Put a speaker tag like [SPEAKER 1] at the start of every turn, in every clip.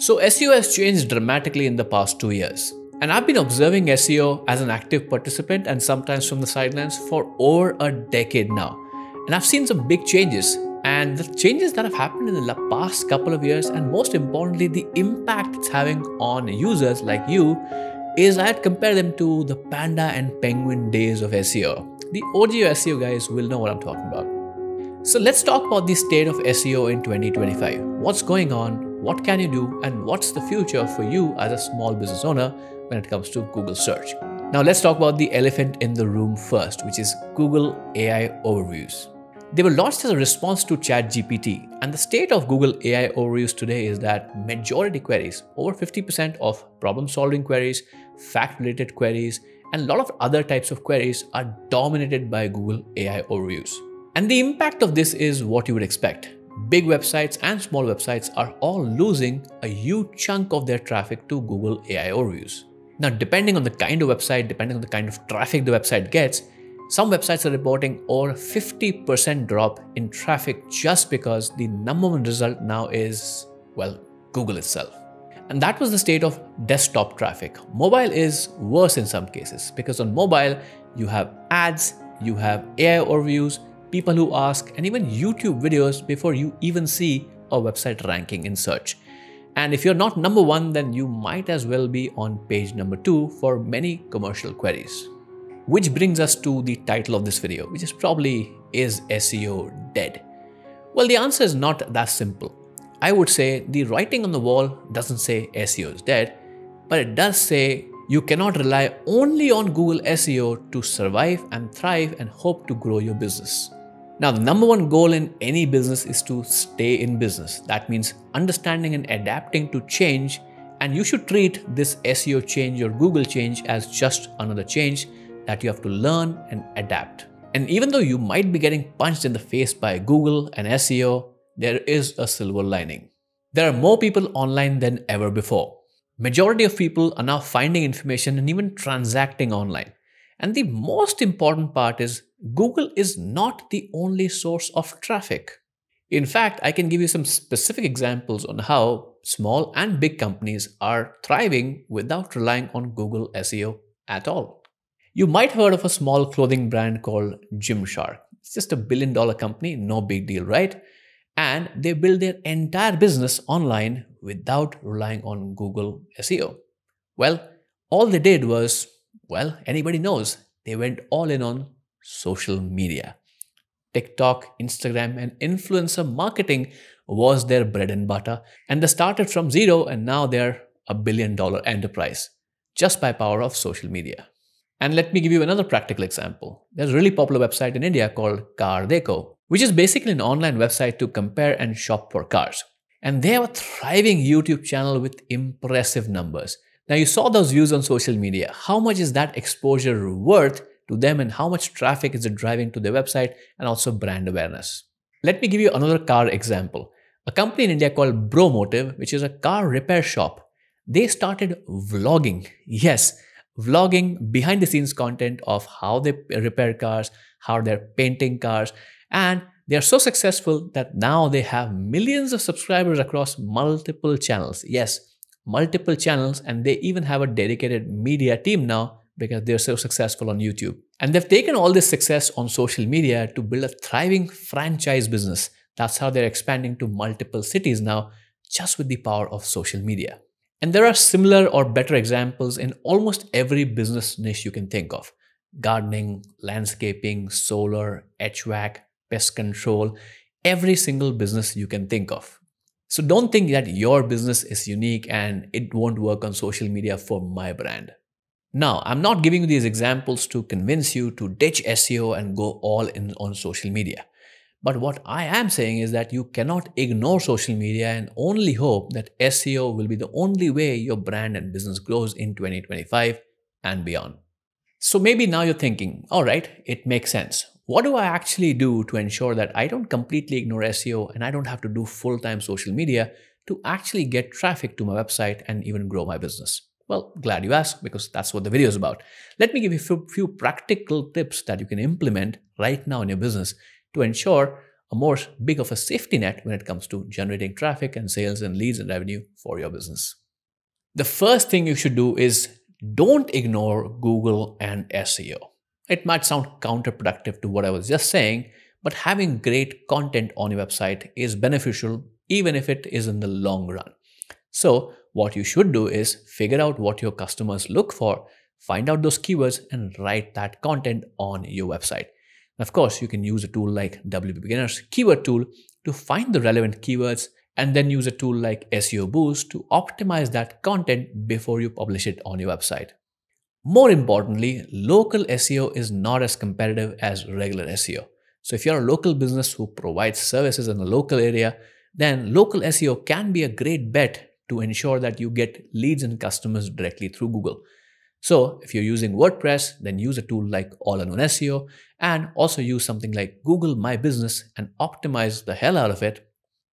[SPEAKER 1] So SEO has changed dramatically in the past two years. And I've been observing SEO as an active participant and sometimes from the sidelines for over a decade now. And I've seen some big changes. And the changes that have happened in the past couple of years, and most importantly, the impact it's having on users like you, is I'd compare them to the panda and penguin days of SEO. The OG SEO guys will know what I'm talking about. So let's talk about the state of SEO in 2025. What's going on? What can you do, and what's the future for you as a small business owner when it comes to Google search. Now, let's talk about the elephant in the room first, which is Google AI Overviews. They were launched as a response to ChatGPT, and the state of Google AI Overviews today is that majority queries, over 50% of problem-solving queries, fact-related queries, and a lot of other types of queries are dominated by Google AI Overviews. And the impact of this is what you would expect. Big websites and small websites are all losing a huge chunk of their traffic to Google AI overviews. Now, depending on the kind of website, depending on the kind of traffic the website gets, some websites are reporting over 50% drop in traffic just because the number one result now is, well, Google itself. And that was the state of desktop traffic. Mobile is worse in some cases because on mobile, you have ads, you have AI overviews, people who ask, and even YouTube videos before you even see a website ranking in search. And if you're not number one, then you might as well be on page number two for many commercial queries. Which brings us to the title of this video, which is probably Is SEO Dead? Well, the answer is not that simple. I would say the writing on the wall doesn't say SEO is dead, but it does say you cannot rely only on Google SEO to survive and thrive and hope to grow your business. Now, the number one goal in any business is to stay in business. That means understanding and adapting to change. And you should treat this SEO change or Google change as just another change that you have to learn and adapt. And even though you might be getting punched in the face by Google and SEO, there is a silver lining. There are more people online than ever before. Majority of people are now finding information and even transacting online. And the most important part is Google is not the only source of traffic. In fact, I can give you some specific examples on how small and big companies are thriving without relying on Google SEO at all. You might have heard of a small clothing brand called Gymshark. It's just a billion dollar company, no big deal, right? And they build their entire business online without relying on Google SEO. Well, all they did was, well, anybody knows, they went all in on social media. TikTok, Instagram, and influencer marketing was their bread and butter, and they started from zero and now they're a billion dollar enterprise just by power of social media. And let me give you another practical example. There's a really popular website in India called Car Dekho, which is basically an online website to compare and shop for cars. And they have a thriving YouTube channel with impressive numbers. Now, you saw those views on social media. How much is that exposure worth to them and how much traffic is it driving to their website and also brand awareness. Let me give you another car example. A company in India called Bromotive, which is a car repair shop, they started vlogging. Yes, vlogging behind the scenes content of how they repair cars, how they're painting cars, and they are so successful that now they have millions of subscribers across multiple channels. Yes, multiple channels, and they even have a dedicated media team now because they're so successful on YouTube. And they've taken all this success on social media to build a thriving franchise business. That's how they're expanding to multiple cities now, just with the power of social media. And there are similar or better examples in almost every business niche you can think of gardening, landscaping, solar, HVAC, pest control, every single business you can think of. So don't think that your business is unique and it won't work on social media for my brand. Now, I'm not giving you these examples to convince you to ditch SEO and go all in on social media. But what I am saying is that you cannot ignore social media and only hope that SEO will be the only way your brand and business grows in 2025 and beyond. So maybe now you're thinking, all right, it makes sense. What do I actually do to ensure that I don't completely ignore SEO and I don't have to do full time social media to actually get traffic to my website and even grow my business? Well, glad you asked because that's what the video is about. Let me give you a few, few practical tips that you can implement right now in your business to ensure a more big of a safety net when it comes to generating traffic and sales and leads and revenue for your business. The first thing you should do is don't ignore Google and SEO. It might sound counterproductive to what I was just saying, but having great content on your website is beneficial even if it is in the long run. So, what you should do is figure out what your customers look for, find out those keywords, and write that content on your website. Of course, you can use a tool like WP Beginner's keyword tool to find the relevant keywords and then use a tool like SEO Boost to optimize that content before you publish it on your website. More importantly, local SEO is not as competitive as regular SEO. So if you're a local business who provides services in a local area, then local SEO can be a great bet to ensure that you get leads and customers directly through Google. So if you're using WordPress, then use a tool like All-in-One SEO and also use something like Google My Business and optimize the hell out of it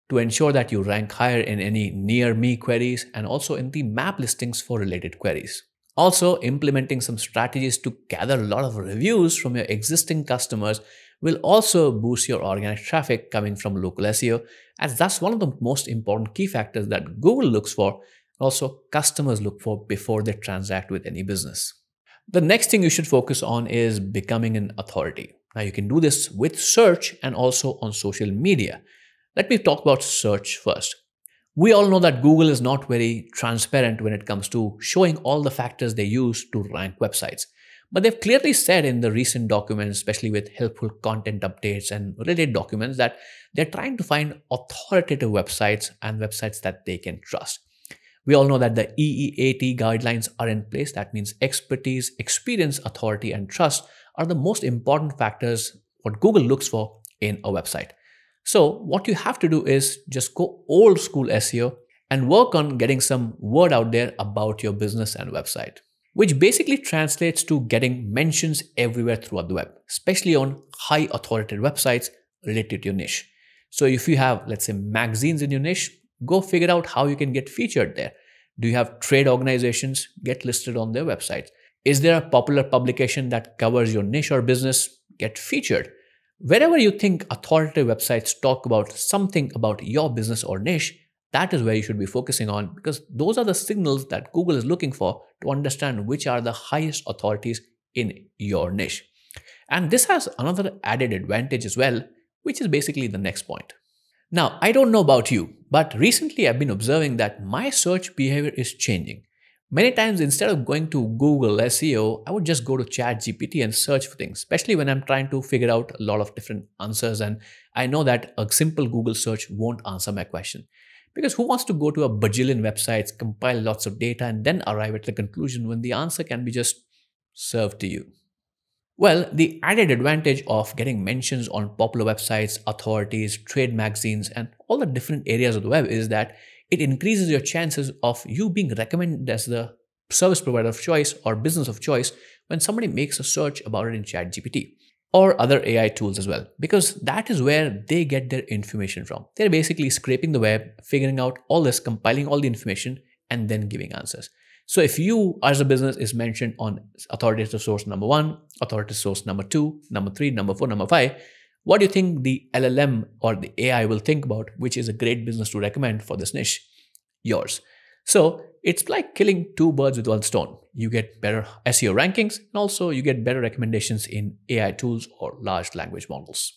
[SPEAKER 1] to ensure that you rank higher in any near me queries and also in the map listings for related queries. Also, implementing some strategies to gather a lot of reviews from your existing customers will also boost your organic traffic coming from local SEO, as that's one of the most important key factors that Google looks for, also customers look for before they transact with any business. The next thing you should focus on is becoming an authority. Now, you can do this with search and also on social media. Let me talk about search first. We all know that Google is not very transparent when it comes to showing all the factors they use to rank websites. But they've clearly said in the recent documents, especially with helpful content updates and related documents, that they're trying to find authoritative websites and websites that they can trust. We all know that the EEAT guidelines are in place. That means expertise, experience, authority, and trust are the most important factors what Google looks for in a website. So what you have to do is just go old school SEO and work on getting some word out there about your business and website, which basically translates to getting mentions everywhere throughout the web, especially on high authoritative websites related to your niche. So if you have, let's say, magazines in your niche, go figure out how you can get featured there. Do you have trade organizations? Get listed on their websites. Is there a popular publication that covers your niche or business? Get featured. Wherever you think authoritative websites talk about something about your business or niche, that is where you should be focusing on because those are the signals that Google is looking for to understand which are the highest authorities in your niche. And this has another added advantage as well, which is basically the next point. Now, I don't know about you, but recently I've been observing that my search behavior is changing. Many times, instead of going to Google SEO, I would just go to ChatGPT and search for things, especially when I'm trying to figure out a lot of different answers. And I know that a simple Google search won't answer my question. Because who wants to go to a bajillion websites, compile lots of data, and then arrive at the conclusion when the answer can be just served to you? Well, the added advantage of getting mentions on popular websites, authorities, trade magazines, and all the different areas of the web is that it increases your chances of you being recommended as the service provider of choice or business of choice when somebody makes a search about it in ChatGPT or other AI tools as well, because that is where they get their information from. They're basically scraping the web, figuring out all this, compiling all the information, and then giving answers. So if you as a business is mentioned on authoritative source number one, authoritative source number two, number three, number four, number five, what do you think the LLM or the AI will think about, which is a great business to recommend for this niche? Yours. So it's like killing two birds with one stone. You get better SEO rankings and also you get better recommendations in AI tools or large language models.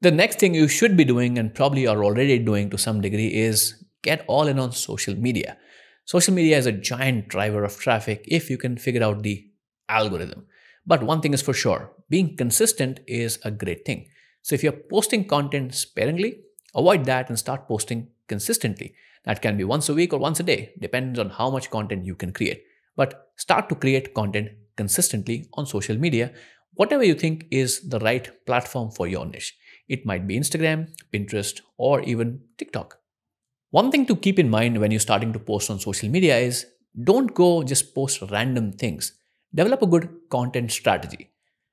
[SPEAKER 1] The next thing you should be doing and probably are already doing to some degree is get all in on social media. Social media is a giant driver of traffic if you can figure out the algorithm. But one thing is for sure being consistent is a great thing. So if you're posting content sparingly, avoid that and start posting consistently. That can be once a week or once a day, depends on how much content you can create. But start to create content consistently on social media, whatever you think is the right platform for your niche. It might be Instagram, Pinterest, or even TikTok. One thing to keep in mind when you're starting to post on social media is don't go just post random things. Develop a good content strategy.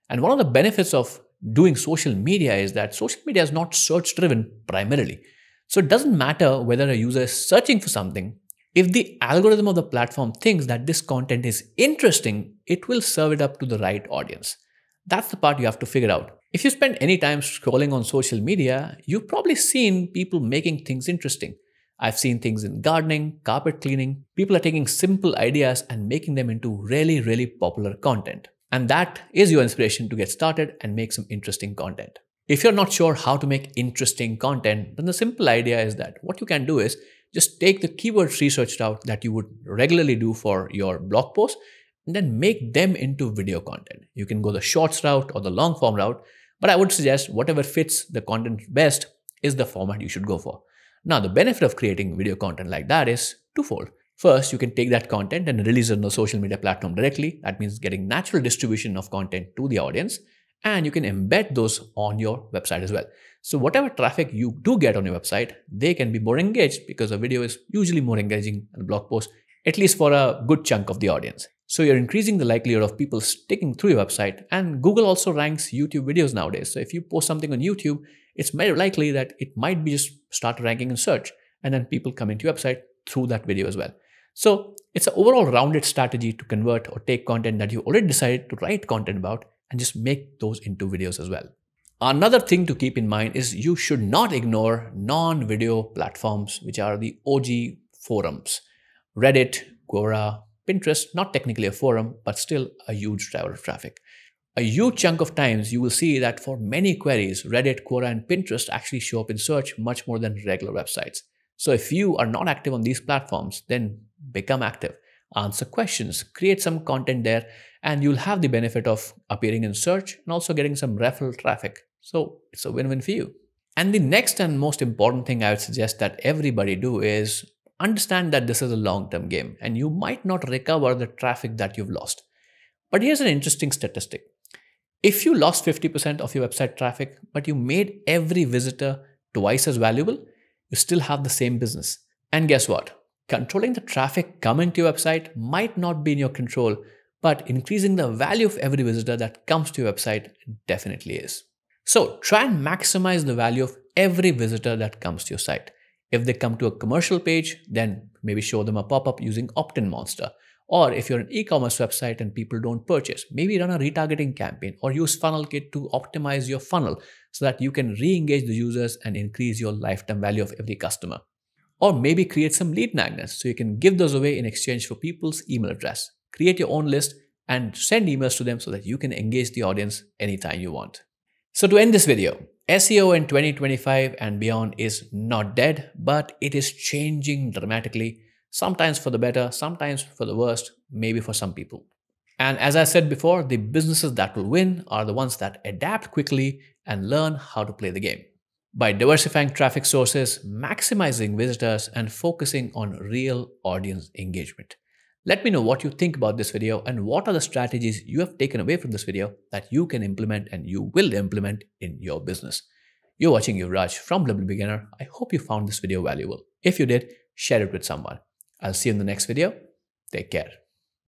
[SPEAKER 1] And one of the benefits of doing social media is that social media is not search driven primarily. So it doesn't matter whether a user is searching for something. If the algorithm of the platform thinks that this content is interesting, it will serve it up to the right audience. That's the part you have to figure out. If you spend any time scrolling on social media, you've probably seen people making things interesting. I've seen things in gardening, carpet cleaning. People are taking simple ideas and making them into really, really popular content. And that is your inspiration to get started and make some interesting content. If you're not sure how to make interesting content, then the simple idea is that what you can do is just take the keywords researched out that you would regularly do for your blog post and then make them into video content. You can go the shorts route or the long form route, but I would suggest whatever fits the content best is the format you should go for. Now, the benefit of creating video content like that is twofold. First, you can take that content and release it on the social media platform directly. That means getting natural distribution of content to the audience. And you can embed those on your website as well. So whatever traffic you do get on your website, they can be more engaged because a video is usually more engaging than a blog post, at least for a good chunk of the audience. So you're increasing the likelihood of people sticking through your website. And Google also ranks YouTube videos nowadays. So if you post something on YouTube, it's very likely that it might be just start ranking in search and then people come into your website through that video as well. So it's an overall rounded strategy to convert or take content that you already decided to write content about and just make those into videos as well. Another thing to keep in mind is you should not ignore non-video platforms, which are the OG forums. Reddit, Quora, Pinterest, not technically a forum, but still a huge driver of traffic. A huge chunk of times you will see that for many queries, Reddit, Quora, and Pinterest actually show up in search much more than regular websites. So if you are not active on these platforms, then become active, answer questions, create some content there, and you'll have the benefit of appearing in search and also getting some referral traffic. So it's a win-win for you. And the next and most important thing I would suggest that everybody do is understand that this is a long-term game and you might not recover the traffic that you've lost. But here's an interesting statistic. If you lost 50% of your website traffic, but you made every visitor twice as valuable, you still have the same business. And guess what? Controlling the traffic coming to your website might not be in your control, but increasing the value of every visitor that comes to your website definitely is. So try and maximize the value of every visitor that comes to your site. If they come to a commercial page, then maybe show them a pop-up using OptinMonster. Or if you're an e-commerce website and people don't purchase, maybe run a retargeting campaign or use FunnelKit to optimize your funnel so that you can re-engage the users and increase your lifetime value of every customer. Or maybe create some lead magnets so you can give those away in exchange for people's email address. Create your own list and send emails to them so that you can engage the audience anytime you want. So to end this video, SEO in 2025 and beyond is not dead, but it is changing dramatically, sometimes for the better, sometimes for the worst, maybe for some people. And as I said before, the businesses that will win are the ones that adapt quickly and learn how to play the game. By diversifying traffic sources, maximizing visitors, and focusing on real audience engagement. Let me know what you think about this video and what are the strategies you have taken away from this video that you can implement and you will implement in your business. You're watching Yuvraj from WPBeginner. I hope you found this video valuable. If you did, share it with someone. I'll see you in the next video. Take care.